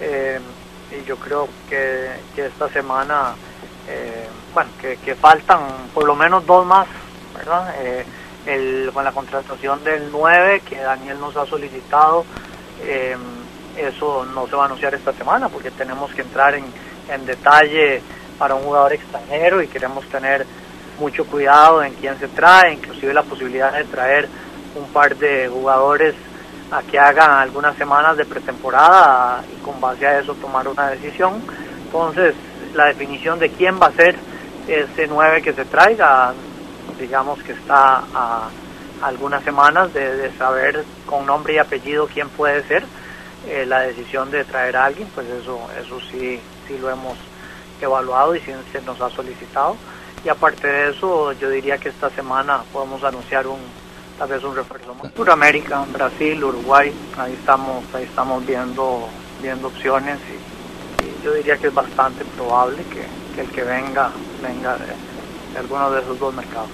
eh, y yo creo que, esta semana, eh, bueno, que, faltan por lo menos dos más, ¿verdad? Eh, el, con la contratación del 9 que Daniel nos ha solicitado, eso no se va a anunciar esta semana porque tenemos que entrar en, en detalle para un jugador extranjero y queremos tener mucho cuidado en quién se trae, inclusive la posibilidad de traer un par de jugadores a que hagan algunas semanas de pretemporada y con base a eso tomar una decisión. Entonces, la definición de quién va a ser ese 9 que se traiga, digamos que está a algunas semanas de, saber con nombre y apellido quién puede ser. Eh, la decisión de traer a alguien, pues eso, eso sí, sí lo hemos evaluado y sí se nos ha solicitado. Y aparte de eso, yo diría que esta semana podemos anunciar un, tal vez un refuerzo más. Suramérica, Brasil, Uruguay, ahí estamos, ahí estamos viendo, viendo opciones y, yo diría que es bastante probable que, el que venga venga de alguno de esos dos mercados.